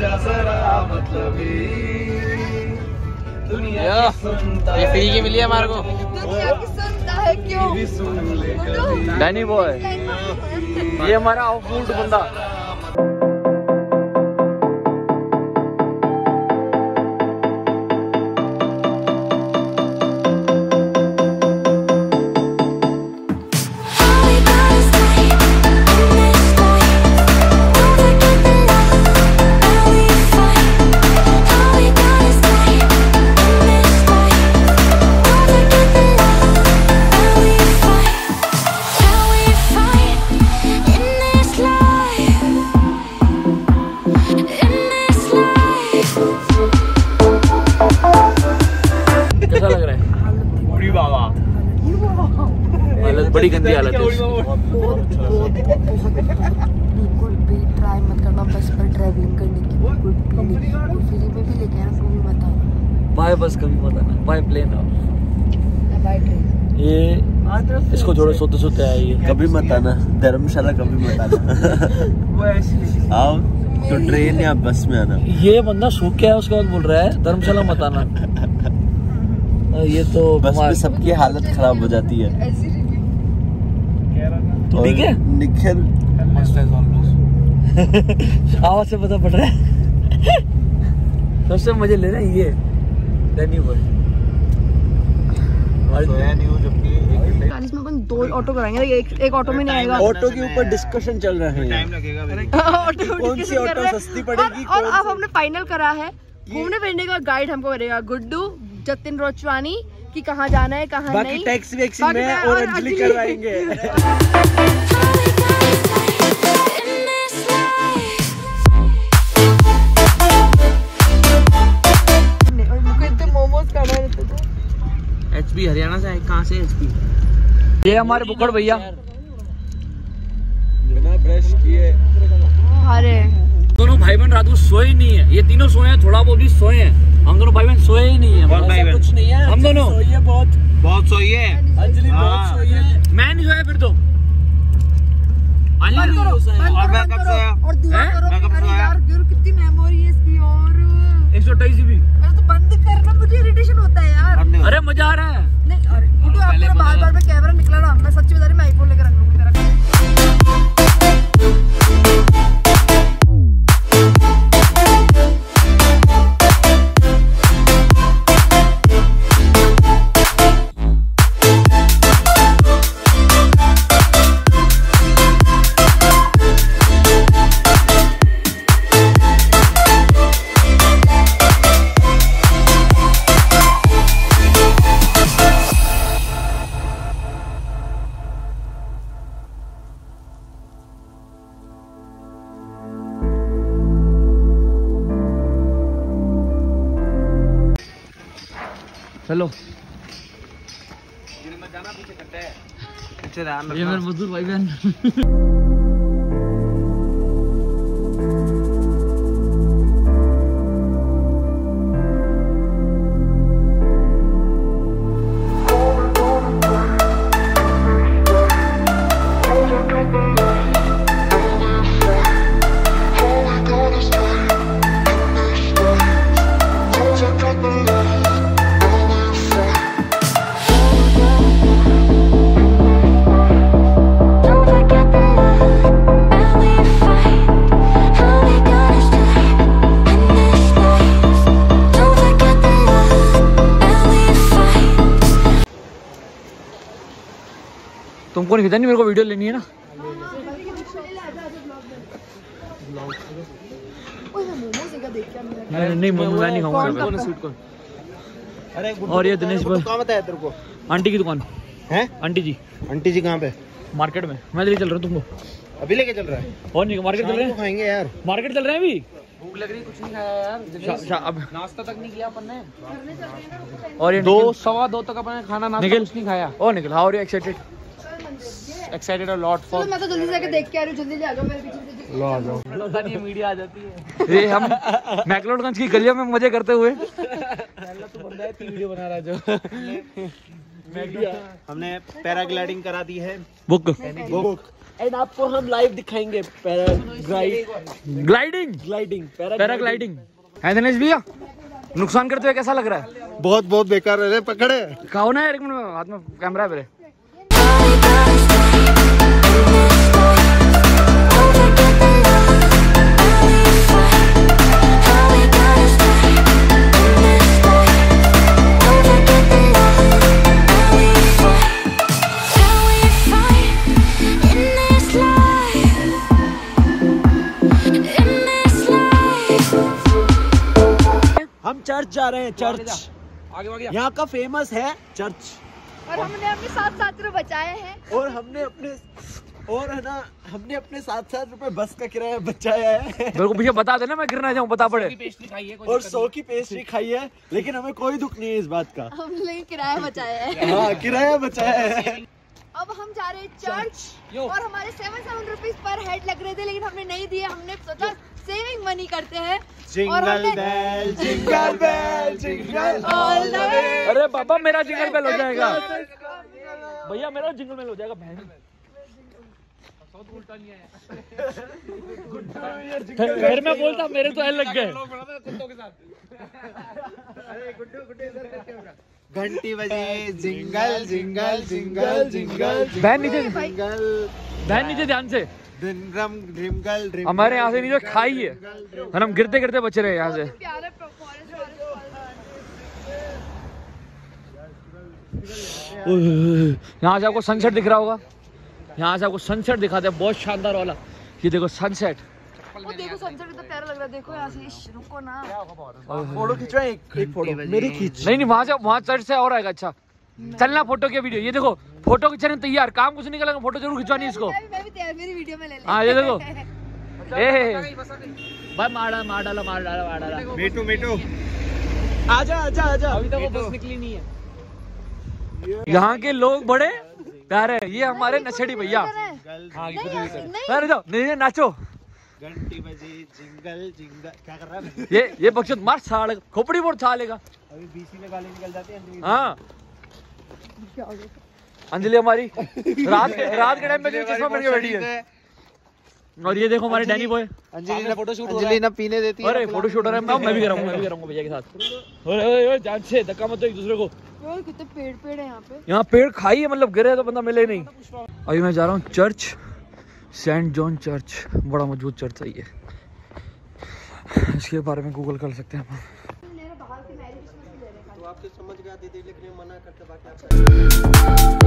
जा जरा मतलब दुनिया यो, फ्री की मिली है हमारे को। दुनिया की सुनता है क्यों? डैनी बॉय ये हमारा ऑफ़ बंदा। गंदी हालत है। इसकी। बिल्कुल भी ट्राई मत करना बस पर ट्रैवलिंग करने की। बिल्कुल भी नहीं। वो फ्री में भी लेके आना कभी मत आना। बाय बस कभी मत आना। बाय प्लेन बाय ट्रेन ये इसको छोड़ो सोते सोते आए ये। कभी मत आना। धर्मशाला कभी मत आना। आओ तो ट्रेन या बस में आना। ये बंदा सूख गया है उसके बाद बोल रहा है धर्मशाला मत आना। ये तो बस में सबकी हालत खराब हो जाती है। ठीक है? निखिल। आवाज़ से पता पड़ रहा है। सबसे मज़े ले रहे हैं ये चालीस में अपन दो ऑटो कराएँगे एक एक ऑटो में नहीं आएगा। ऑटो के ऊपर डिस्कशन चल रहे हैं। ऑटो कौन सी ऑटो सस्ती पड़ेगी, और, और अब हमने फाइनल करा है। घूमने फिरने का गाइड हमको करेगा गुड्डू जतिन रोचवानी कि कहाँ जाना है कहाँ बाकी नहीं। टैक्स वैक्स में और और अंजलि। करवाएँगे। और मुझको इतने मोमोज खाना रहते थे एचपी हरियाणा से कहाँ से एचपी ये हमारे बुकड़ भैया। बिना ब्रश किए। अरे। दोनों भाई बहन रात को सोए ही नहीं है। ये तीनों सोए हैं थोड़ा बहुत भी सोए हैं। हम दोनों भाई बहन सोए ही नहीं है कौन भाई कुछ नहीं है। हम दोनों। ये बहुत। बहुत सोई है। अंजलि हाँ। बहुत सोई है। मैं नहीं सोया फिर तो। अंजलि नहीं सोया। और मैं कब सोया? और दुआ करो मैं कब अरे सोया? यार गुरु कितनी मेमोरी है इसकी और। एक सौ अट्ठाईस भी अरे तो बंद करना मुझे इरिटेशन होता है यार। अरे मज़ा आ रहा है। नहीं अरे गुड्डू आपका बार बार में कैमरा निकला ना मैं सच्ची बता रही मैं आईफोन लेकर रख लूँगी तेरा। चलो। ये मेरे मजदूर भाई बहन। तुमको नहीं खींचा नहीं मेरे को वीडियो लेनी है ना। मोमोज नहीं नहीं खाऊँगा। और ये दिनेश भाई कहाँ बताया तेरे को? आंटी की दुकान। हैं? आंटी जी। आंटी जी कहाँ पे? मार्केट में। मैं चल रहा हूँ तुमको। अभी लेके चल रहा है? और नहीं मार्केट चल रहे शाम को हैं खाएँगे यार। मार्केट चल रहे हैं अभी? भूख लग रही कुछ नहीं खाया यार। अब नाश्ता तक नहीं किया अपन ने। और ये दो सवा दो तक अपन ने खाना नाश्ता कुछ नहीं खाया। और Nikhil how are you excited excited a lot for मैं तो जल्दी जाके देख के आ रही हूँ जल्दी ले आ जाओ मेरे पीछे पीछे लो आ जाओ। पता नहीं मीडिया आ जाती है। ये हम मैकलोडगंज की गलियों में मज़े करते हुए। वीडियो बना रहा जो हमने पैराग्लाइडिंग करा दी है। बुक। बुक। एंड आपको हम लाइव दिखाएँगे ग्लाइडिंग ग्लाइडिंग पैराग्लाइडिंग है दिनेश भैया? नुकसान करते हुए कैसा लग रहा है? बहुत बहुत बेकार है। पकड़े। कहो ना एक मिनट हाथ में कैमरा है मेरे। हम चर्च जा रहे हैं चर्च यहाँ का फ़ेमस है चर्च और हमने अपने सात सात रुपए बचाए हैं। और हमने अपने और है ना हमने अपने सात सात रुपए बस का किराया बचाया है। मेरे को पीछे बता देना मैं गिरना जाऊँ बता पड़े। पेस्ट्री खाई है और सौ की पेस्ट्री खाई है लेकिन हमें कोई दुख नहीं है इस बात का। हमने किराया बचाया है। हाँ किराया बचाया है। अब हम जा रहे हैं चर्च और हमारे seven seven rupees per head लग रहे थे लेकिन हमने नहीं दिए हमने सोचा सेविंग मनी करते हैं। Jingle bell jingle bell jingle All the way. अरे बाबा मेरा जिंगल बेल हो जाएगा। भैया मेरा जिंगल बेल हो जाएगा बहन। फिर मैं बोलता मेरे तो एल लग गए। घंटी बजे जिंगल जिंगल जिंगल जिंगल बहन नीचे जिंगल। बहन नीचे ध्यान से। हमारे यहाँ से नीचे खाई है। और हम गिरते गिरते बचे रहे यहाँ से। यहाँ से आपको सनसेट दिख रहा होगा। यहाँ से आपको सनसेट दिखाते हैं। बहुत शानदार वाला। ये देखो सनसेट वो देखो सनसेट प्यारा लग रहा है। देखो यहाँ से। रुको ना। फ़ोटो खिंचवा एक एक फ़ोटो मेरी खींच नहीं नहीं वहाँ से वहाँ चर्च से और आएगा। अच्छा। चलना फ़ोटो के वीडियो ये देखो फ़ोटो खिंचाने तैयार काम कुछ नहीं करेंगे फ़ोटो ज़रूर खिंचवानी इसको। मैं भी मैं भी तैयार मेरी वीडियो में ले ले। हाँ ये देखो। ए। भाई मार डाला मार डाला मार डाला मार डाला। मीटू मीटू आजा आजा आजा। अभी तक वो बस निकली नहीं है। यहाँ के लोग बड़े प्यारे ये हमारे नशेड़ी भैया। नहीं नहीं नहीं नहीं, नाचो। घंटी बजे जिंगल जिंगल क्या कर रहा है? ये ये बख्शत मार साड़ खोपड़ी बोर्ड छालेगा अभी बीसी में गाली निकल जाती है हाँ। अंजलि हमारी। रात के रात के टाइम में जो चश्मा पहन के बैठी है। और ये देखो हमारे डैनी बॉय अंजलि ना फ़ोटो शूट अंजलि ना पीने देती है अरे फ़ोटो शूट हो रहा है मैं मैं भी कराऊँगा मैं भी कराऊँगा भैया के साथ। ओए ओए ओए जान से धक्का मत दो एक दूसरे को। यार कितने पेड़ पेड़ है यहाँ पे। यहाँ पेड़ खाई है मतलब गिरे तो बंदा मिले नहीं। अभी मैं जा रहा हूँ चर्च सेंट जॉन चर्च। बड़ा मज़बूत चर्च है ये। इसके बारे में गूगल कर सकते हैं आप आप समझ गया दीदी लेकिन मना करते बाकी आप